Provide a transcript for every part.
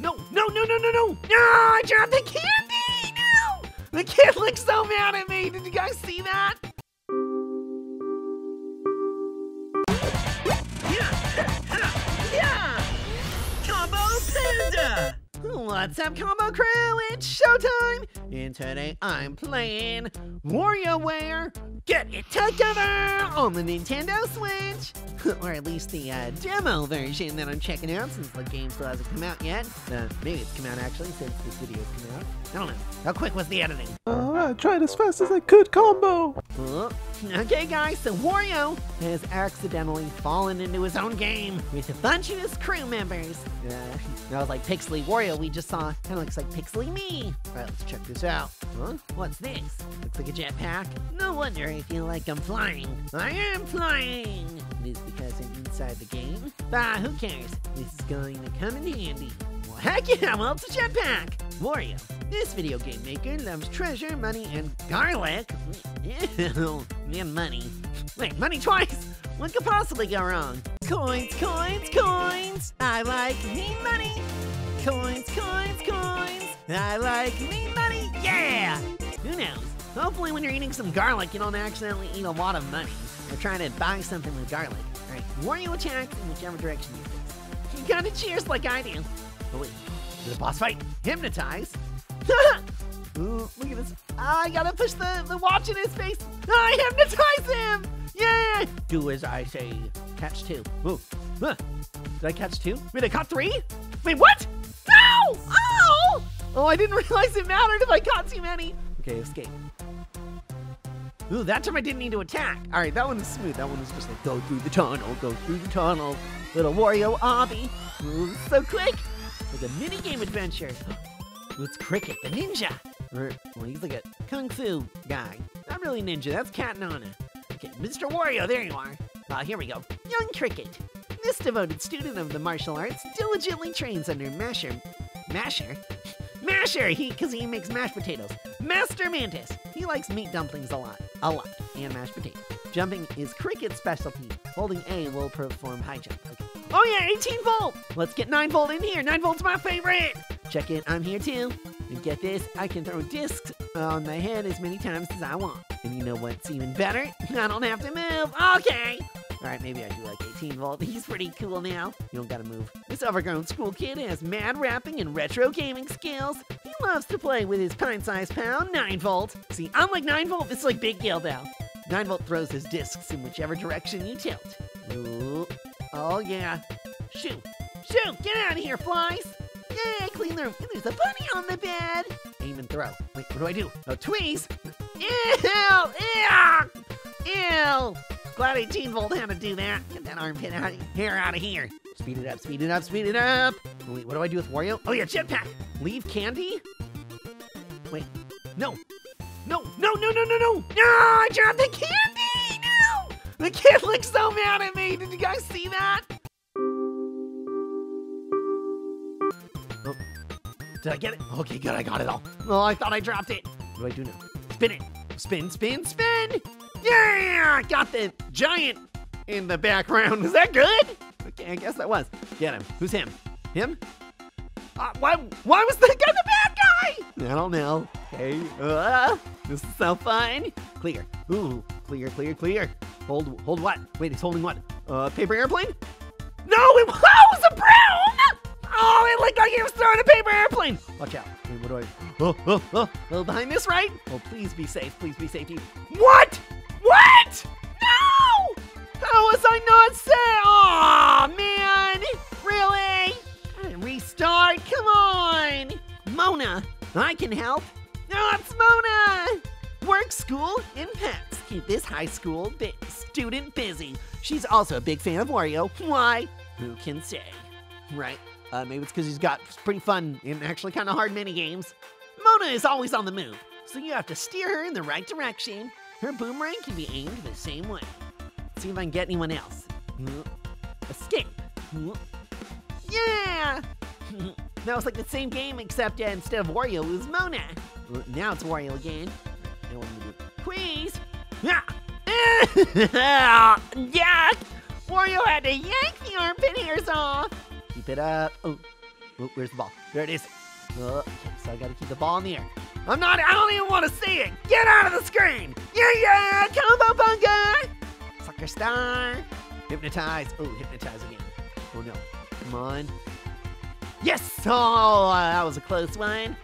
No, no, no, no, no, no! No, I dropped the candy! No! The kid looks so mad at me. Did you guys see that? Combo Panda! What's up, Combo Crew? It's showtime! And today I'm playing WarioWare Get It Together on the Nintendo Switch! or at least the uh, demo version that I'm checking out since the game still hasn't come out yet. Uh, maybe it's come out actually since this video's come out. I don't know. How quick was the editing? Uh, I tried as fast as I could combo. Okay, guys, so Wario has accidentally fallen into his own game with a bunch of his crew members. Uh, that was like Pixely Wario we just saw. Kind of looks like Pixely me. All right, let's check this out. Huh? What's this? Looks like a jetpack. No wonder I feel like I'm flying. I am flying! It is because I'm inside the game. Bah, who cares? This is going to come in handy. Heck yeah, well, it's a jetpack! Wario, this video game maker loves treasure, money, and garlic. Ew, and money. Wait, money twice? What could possibly go wrong? Coins, coins, coins! I like me money! Coins, coins, coins! I like me money! Yeah! Who knows? Hopefully when you're eating some garlic, you don't accidentally eat a lot of money. Or trying to buy something with garlic. Alright, Wario attacks in whichever direction you face. You gotta cheers like I do. Oh wait, the boss fight. Hypnotize. Ooh, look at this. I gotta push the, the watch in his face. I hypnotize him! Yeah! Do as I say. Catch two. Ooh. Huh. Did I catch two? Wait, I caught three? Wait, what? No! Oh! Oh, I didn't realize it mattered if I caught too many. Okay, escape. Ooh, that time I didn't need to attack. All right, that one is smooth. That one was just like, go through the tunnel, go through the tunnel. Little Wario obby. Ooh, so quick. Like a mini game adventure. It's Cricket, the ninja. Or, well, he's like a kung fu guy. Not really ninja, that's Kat and Ana. Okay, Mr. Wario, there you are. Ah, here we go. Young Cricket. This devoted student of the martial arts diligently trains under Masher. Masher? Masher! He, because he makes mashed potatoes. Master Mantis. He likes meat dumplings a lot. A lot. And mashed potatoes. Jumping is Cricket's specialty. Holding A will perform high jump. Okay. Oh yeah, 18 volt! Let's get 9 volt in here. 9 volt's my favorite! Check it, I'm here too. And get this, I can throw discs on my head as many times as I want. And you know what's even better? I don't have to move. Okay! Alright, maybe I do like 18 volt. He's pretty cool now. You don't gotta move. This overgrown school kid has mad rapping and retro gaming skills. He loves to play with his pint-sized pound, 9 volt. See, unlike 9 volt, this is like Big Gil now. 9 volt throws his discs in whichever direction you tilt. Ooh. Oh yeah. Shoot. Shoot! Get out of here, flies! Yay, clean the room. And there's a bunny on the bed. Aim and throw. Wait, what do I do? Oh, tweeze! Ew! Ew! Ew! Glad 18 volt had to do that. Get that armpit out of hair out of here. Speed it up, speed it up, speed it up. Wait, what do I do with Wario? Oh yeah, jetpack. Leave candy? Wait, no. No, no, no, no, no, no! No! I dropped the candy! The kid looks so mad at me. Did you guys see that? Oh. Did I get it? Okay, good. I got it all. Oh, I thought I dropped it. What do I do now? Spin it. Spin, spin, spin. Yeah! Got the giant in the background. Is that good? Okay, I guess that was. Get him. Who's him? Him? Uh, why, why was the guy the bad guy? I don't know. Okay. Uh, this is so fun. Clear. Ooh, clear, clear, clear. Hold, hold what? Wait, he's holding what? Uh, paper airplane? No, it, oh, was a brown! Oh, it looked like he was throwing a paper airplane. Watch out. Wait, what do I? Oh, oh, oh. Oh, behind this, right? Oh, please be safe. Please be safe. What? What? No! How was I not safe? Aw, man. Really? Restart. Come on. Mona, I can help. No, it's Mona. Work, school, and pets. Keep this high school bi- student busy. She's also a big fan of Wario. Why? Who can say? Right. Uh, maybe it's because he's got pretty fun and actually kind of hard mini games. Mona is always on the move, so you have to steer her in the right direction. Her boomerang can be aimed the same way. Let's see if I can get anyone else. Escape. Yeah! that was like the same game, except uh, instead of Wario, it was Mona. Now it's Wario again. Quiz! Yeah! Yuck! Wario had to yank the armpit hairs off. Keep it up. Oh, Oh, where's the ball? There it is. Uh, okay, so I gotta keep the ball in the air. I'm not, I don't even want to see it. Get out of the screen. Yeah, yeah, combo bunga. Sucker star. Hypnotize. Oh, hypnotize again. Oh no. Come on. Yes! Oh, uh, that was a close one.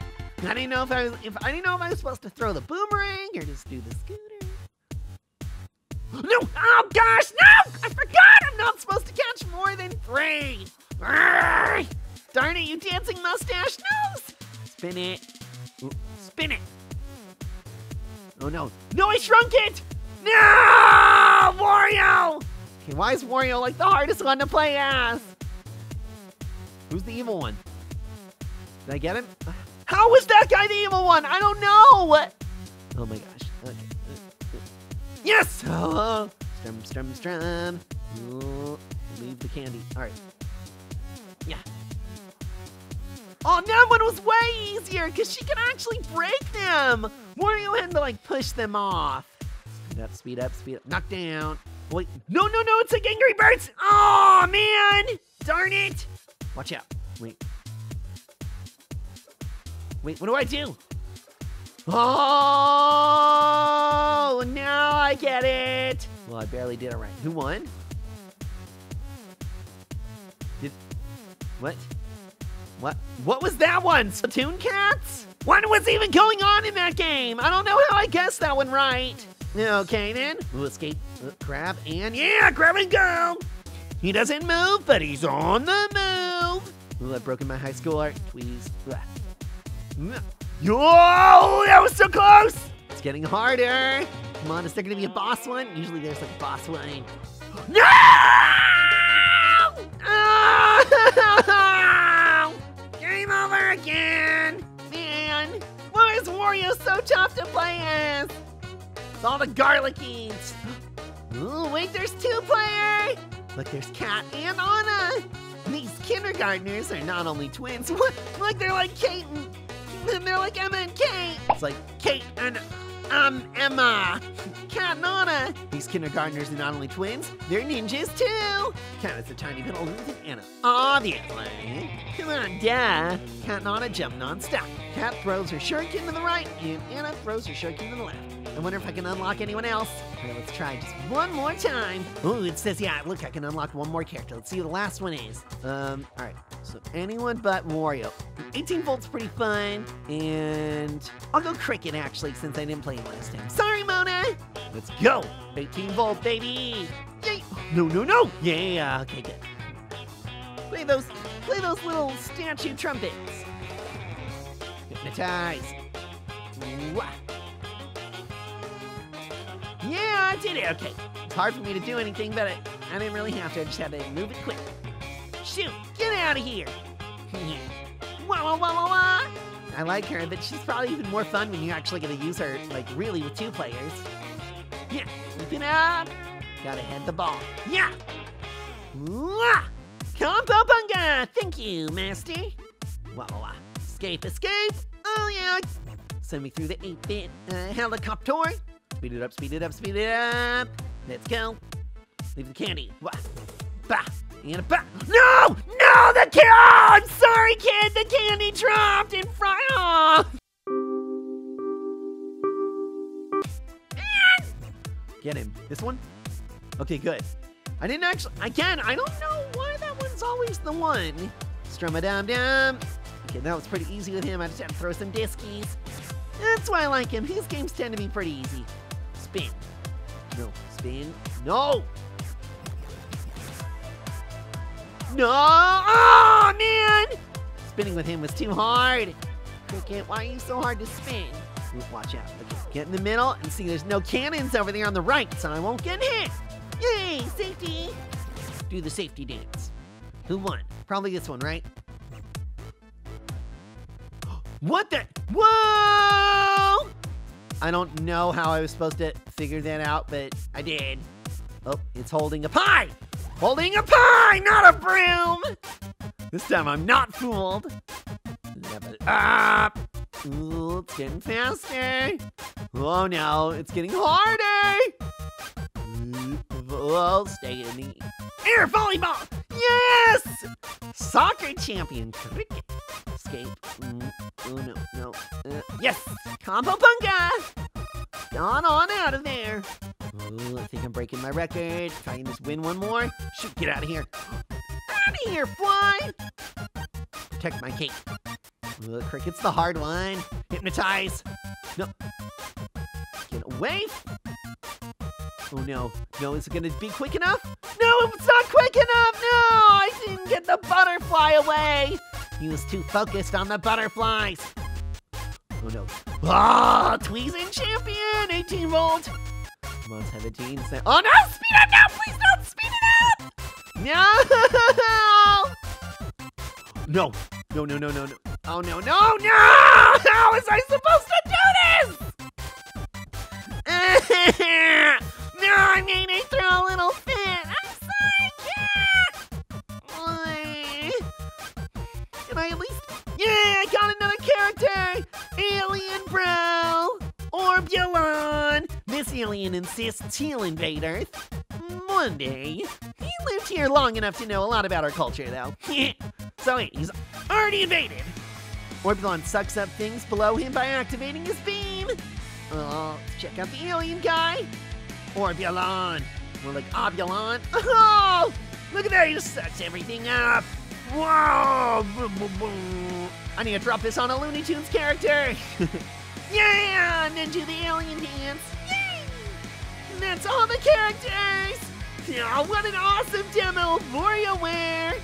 I didn't know if I was, if I didn't know if I was supposed to throw the boomerang or just do the scooter. No! Oh gosh, no! I forgot I'm not supposed to catch more than three. Darn it, you dancing mustache nose! Spin it. Spin it. Oh no. No, I shrunk it! No! Wario! Okay, why is Wario like the hardest one to play as? Who's the evil one? Did I get him? How was that guy the evil one? I don't know! Oh my gosh. Okay. Yes! Oh, strum, strum, strum. Leave the candy. All right. Yeah. Oh, that one was way easier because she can actually break them. Wario had to like push them off. Speed up, speed up, speed up. Knock down. Wait, no, no, no, it's like Angry Birds. Oh, man. Darn it. Watch out. Wait. Wait, what do I do? Oh, now I get it. Well, I barely did it right. Who won? Did what? What? What was that one? Splatoon Cats? What was even going on in that game? I don't know how I guessed that one right. Okay then. Ooh, escape, uh, grab, and yeah, grab and go. He doesn't move, but he's on the move. Ooh, I've broken my high school art. Tweeze. Yo, that was so close! It's getting harder. Come on, is there gonna be a boss one? Usually there's like a boss one. No! Game over again! Man, why is Wario so tough to play as? It's all the garlic eats. Oh, wait, there's two player! Look, there's Kat and Ana! These kindergartners are not only twins, like they're like Kate and and they're like Emma and Kate. It's like Kate and um Emma. Kat and Ana. These kindergartners are not only twins, they're ninjas too. Kat is a tiny bit older than Ana. Obviously. Come on, duh. Kat and Ana jump non-stop. Kat throws her shuriken to the right, and Ana throws her shuriken to the left. I wonder if I can unlock anyone else. Okay, let's try just one more time. Oh, it says, yeah, look, I can unlock one more character. Let's see who the last one is. Um, all right, so anyone but Wario. 18 volts pretty fun, and I'll go Cricket, actually, since I didn't play him last time. Sorry, Mona! Let's go! 18 volt, baby! Yay! No, no, no! Yeah, okay, good. Play those, play those little statue trumpets. Hypnotize. Wah. Yeah, I did it. Okay. It's hard for me to do anything, but I, I didn't really have to. I just had to move it quick. Shoot! Get out of here! wah, wah, wah, wah, wah. I like her, but she's probably even more fun when you're actually going to use her, like, really with two players. Yeah, keep it up. Gotta head the ball. Yeah! Wah! Combo bunga! Thank you, master. Wah, wah, wah. Escape, escape! Oh, yeah! Send me through the 8-bit uh, helicopter. Speed it up, speed it up, speed it up. Let's go. Leave the candy. Wah. Bah. And a bah. No! No! The candy! Oh, I'm sorry, kid! The candy dropped in front. Oh. Get him. This one? Okay, good. I didn't actually. Again, I don't know why that one's always the one. Strum a dum dum. Okay, that was pretty easy with him. I just had to throw some diskies. That's why I like him. His games tend to be pretty easy. No. Spin. No! No! Oh, man! Spinning with him was too hard. Cricket, why are you so hard to spin? Watch out. Okay, get in the middle and see there's no cannons over there on the right, so I won't get hit. Yay, safety! Do the safety dance. Who won? Probably this one, right? What the? Whoa! I don't know how I was supposed to figure that out, but I did. Oh, it's holding a pie! Holding a pie, not a broom! This time I'm not fooled. Level up! Ooh, it's getting faster. Oh no, it's getting harder! Oh, stay in the air volleyball! Yes! Soccer champion cricket. escape. Mm. Oh no, no. Uh, yes! Combo Bunga! On on out of there. Oh, I think I'm breaking my record. Trying just win one more. Shoot, get out of here. Out of here, fly! Protect my cake. Uh, cricket's the hard one. Hypnotize. No. Get away. Oh no. No, is it gonna be quick enough? No, it's not quick enough! No! I didn't get the butterfly away! He was too focused on the butterflies. Oh no. Ah, Tweezing champion! 18 volt! Come on, 17. se- Oh no! Speed up now! Please don't speed it up! No! No. No, no, no, no, no. Oh no, no, no! How was I supposed to do this? no, I made it through a little Orbulon. This alien insists he'll invade Earth. One day. He lived here long enough to know a lot about our culture, though. so wait, he's already invaded. Orbulon sucks up things below him by activating his beam. Oh, check out the alien guy. Orbulon. More like Obulon. Oh, look at that, he just sucks everything up. Whoa! I need to drop this on a Looney Tunes character. Yeah! And then do the alien dance. Yay! And that's all the characters. Yeah, what an awesome demo WarioWare.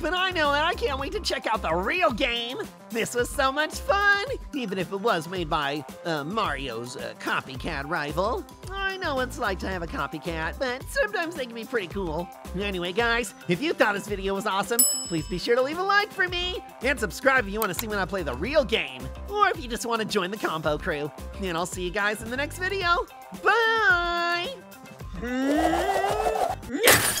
But I know that I can't wait to check out the real game. This was so much fun, even if it was made by uh, Mario's uh, copycat rival. I know what it's like to have a copycat, but sometimes they can be pretty cool. Anyway, guys, if you thought this video was awesome, please be sure to leave a like for me and subscribe if you want to see when I play the real game, or if you just want to join the combo crew. And I'll see you guys in the next video. Bye!